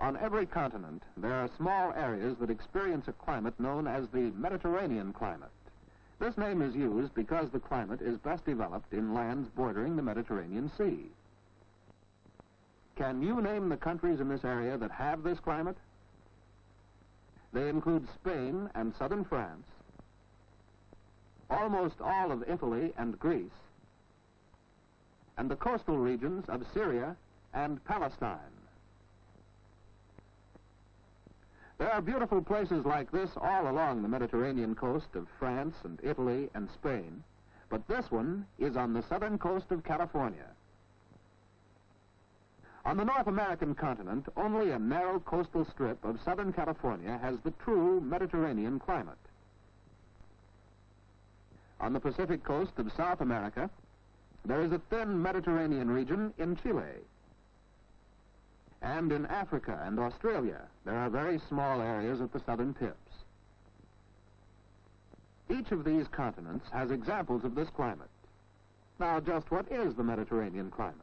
On every continent, there are small areas that experience a climate known as the Mediterranean climate. This name is used because the climate is best developed in lands bordering the Mediterranean Sea. Can you name the countries in this area that have this climate? They include Spain and southern France, almost all of Italy and Greece, and the coastal regions of Syria and Palestine. There are beautiful places like this all along the Mediterranean coast of France and Italy and Spain, but this one is on the southern coast of California. On the North American continent, only a narrow coastal strip of Southern California has the true Mediterranean climate. On the Pacific coast of South America, there is a thin Mediterranean region in Chile. And in Africa and Australia, there are very small areas at the southern tips. Each of these continents has examples of this climate. Now, just what is the Mediterranean climate?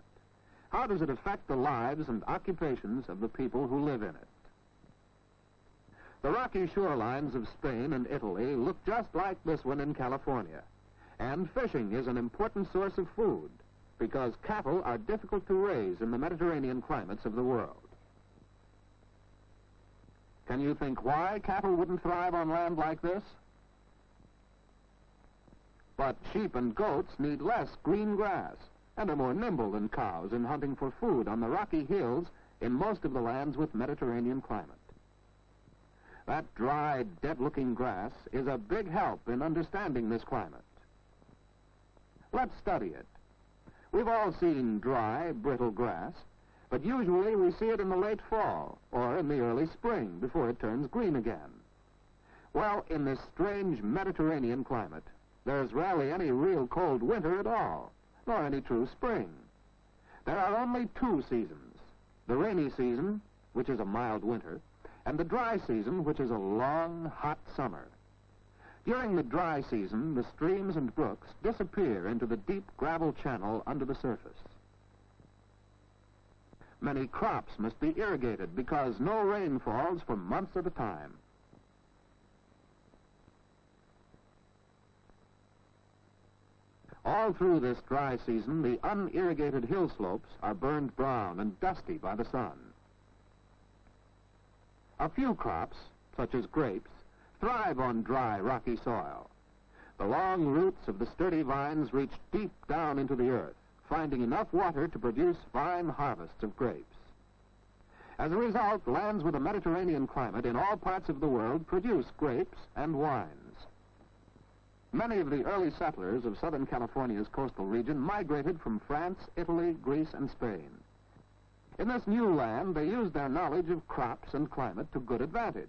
How does it affect the lives and occupations of the people who live in it? The rocky shorelines of Spain and Italy look just like this one in California. And fishing is an important source of food because cattle are difficult to raise in the Mediterranean climates of the world. Can you think why cattle wouldn't thrive on land like this? But sheep and goats need less green grass and are more nimble than cows in hunting for food on the rocky hills in most of the lands with Mediterranean climate. That dry, dead-looking grass is a big help in understanding this climate. Let's study it. We've all seen dry, brittle grass, but usually we see it in the late fall or in the early spring before it turns green again. Well, in this strange Mediterranean climate, there's rarely any real cold winter at all nor any true spring. There are only two seasons, the rainy season, which is a mild winter, and the dry season, which is a long, hot summer. During the dry season, the streams and brooks disappear into the deep gravel channel under the surface. Many crops must be irrigated because no rain falls for months at a time. All through this dry season, the unirrigated hill slopes are burned brown and dusty by the sun. A few crops, such as grapes, thrive on dry, rocky soil. The long roots of the sturdy vines reach deep down into the earth, finding enough water to produce fine harvests of grapes. As a result, lands with a Mediterranean climate in all parts of the world produce grapes and wines. Many of the early settlers of Southern California's coastal region migrated from France, Italy, Greece, and Spain. In this new land, they used their knowledge of crops and climate to good advantage.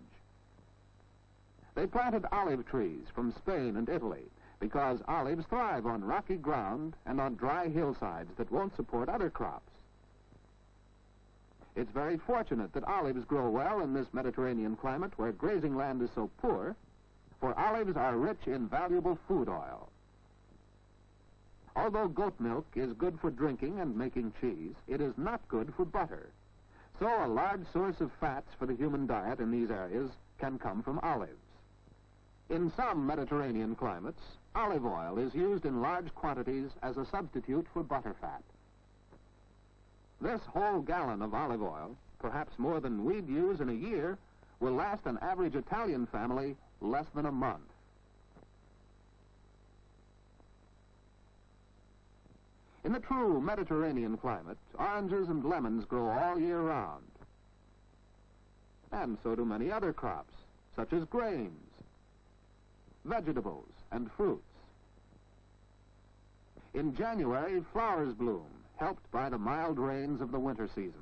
They planted olive trees from Spain and Italy because olives thrive on rocky ground and on dry hillsides that won't support other crops. It's very fortunate that olives grow well in this Mediterranean climate where grazing land is so poor for olives are rich in valuable food oil. Although goat milk is good for drinking and making cheese, it is not good for butter. So a large source of fats for the human diet in these areas can come from olives. In some Mediterranean climates, olive oil is used in large quantities as a substitute for butter fat. This whole gallon of olive oil, perhaps more than we'd use in a year, will last an average Italian family less than a month. In the true Mediterranean climate, oranges and lemons grow all year round. And so do many other crops, such as grains, vegetables, and fruits. In January, flowers bloom, helped by the mild rains of the winter season.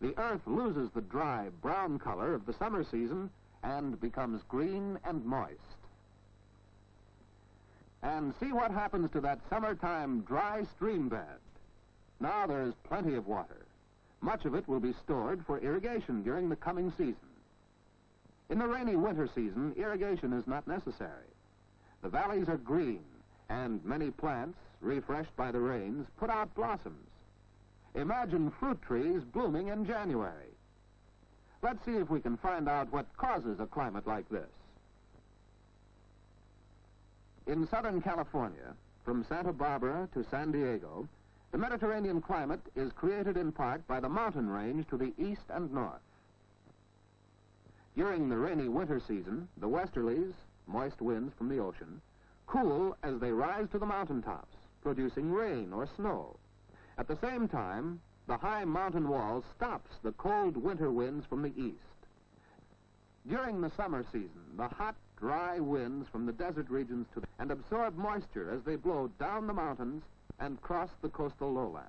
The earth loses the dry, brown color of the summer season and becomes green and moist. And see what happens to that summertime dry stream bed. Now there's plenty of water. Much of it will be stored for irrigation during the coming season. In the rainy winter season, irrigation is not necessary. The valleys are green, and many plants, refreshed by the rains, put out blossoms. Imagine fruit trees blooming in January. Let's see if we can find out what causes a climate like this. In Southern California, from Santa Barbara to San Diego, the Mediterranean climate is created in part by the mountain range to the east and north. During the rainy winter season, the westerlies, moist winds from the ocean, cool as they rise to the mountaintops, producing rain or snow. At the same time, the high mountain wall stops the cold winter winds from the east. During the summer season, the hot, dry winds from the desert regions to the, and absorb moisture as they blow down the mountains and cross the coastal lowlands.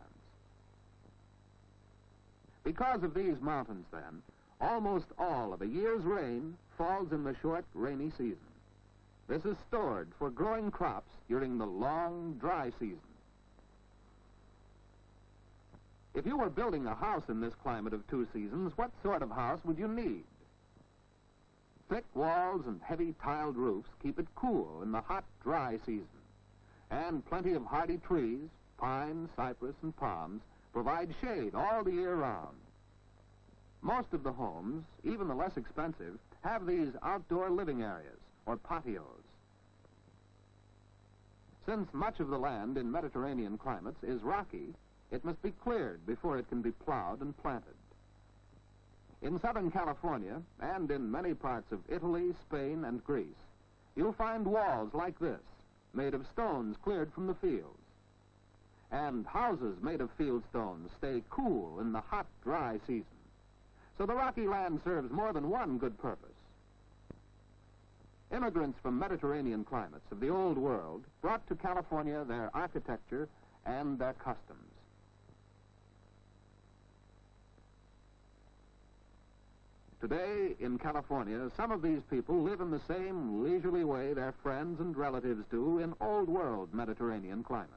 Because of these mountains, then, almost all of a year's rain falls in the short, rainy season. This is stored for growing crops during the long, dry season. If you were building a house in this climate of two seasons, what sort of house would you need? Thick walls and heavy tiled roofs keep it cool in the hot, dry season. And plenty of hardy trees, pine, cypress, and palms, provide shade all the year round. Most of the homes, even the less expensive, have these outdoor living areas, or patios. Since much of the land in Mediterranean climates is rocky, it must be cleared before it can be plowed and planted. In Southern California, and in many parts of Italy, Spain, and Greece, you'll find walls like this, made of stones cleared from the fields. And houses made of field stones stay cool in the hot, dry season. So the rocky land serves more than one good purpose. Immigrants from Mediterranean climates of the old world brought to California their architecture and their customs. Today, in California, some of these people live in the same leisurely way their friends and relatives do in old world Mediterranean climates.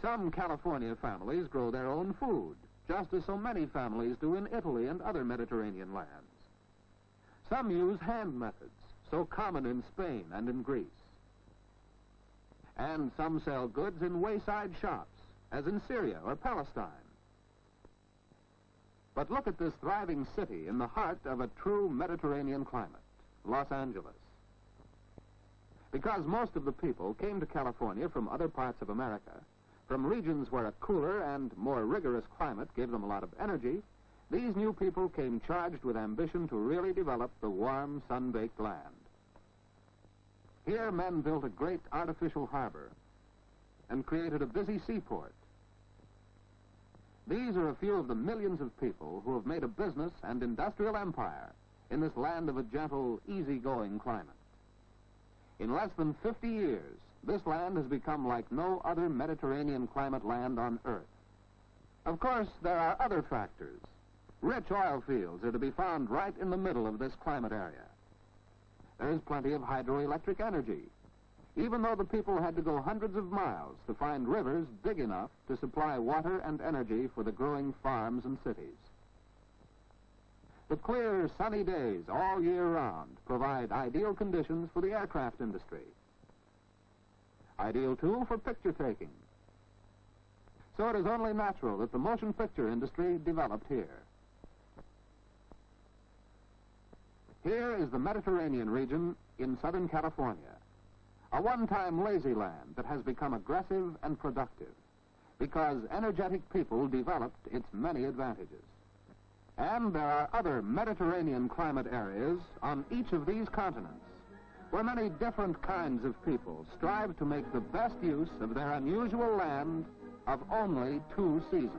Some California families grow their own food, just as so many families do in Italy and other Mediterranean lands. Some use hand methods, so common in Spain and in Greece. And some sell goods in wayside shops, as in Syria or Palestine. But look at this thriving city in the heart of a true Mediterranean climate, Los Angeles. Because most of the people came to California from other parts of America, from regions where a cooler and more rigorous climate gave them a lot of energy, these new people came charged with ambition to really develop the warm, sun-baked land. Here men built a great artificial harbor and created a busy seaport these are a few of the millions of people who have made a business and industrial empire in this land of a gentle, easygoing climate. In less than 50 years, this land has become like no other Mediterranean climate land on Earth. Of course, there are other factors. Rich oil fields are to be found right in the middle of this climate area. There is plenty of hydroelectric energy, even though the people had to go hundreds of miles to find rivers big enough to supply water and energy for the growing farms and cities. The clear, sunny days all year round provide ideal conditions for the aircraft industry. Ideal, tool for picture taking. So it is only natural that the motion picture industry developed here. Here is the Mediterranean region in Southern California. A one-time lazy land that has become aggressive and productive because energetic people developed its many advantages. And there are other Mediterranean climate areas on each of these continents where many different kinds of people strive to make the best use of their unusual land of only two seasons.